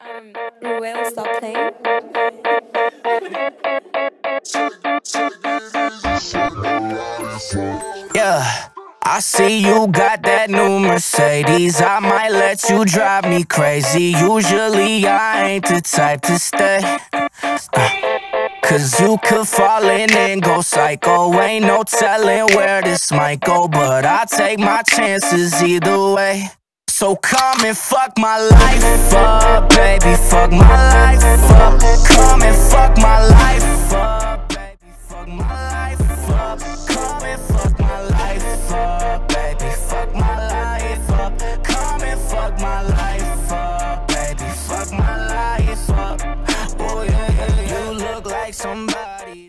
Um, Ruel, stop playing. Yeah. I see you got that new Mercedes. I might let you drive me crazy. Usually I ain't the type to stay. Uh, Cause you could fall in and go psycho. Ain't no telling where this might go, but I take my chances either way. So come and fuck my life up, baby. Fuck my life up. Come and fuck my life up, baby. Fuck my life up. Come and fuck my life up, baby. Fuck my life up. Come and fuck my life up, baby. Fuck my life up. Oh yeah, yeah. you look like somebody.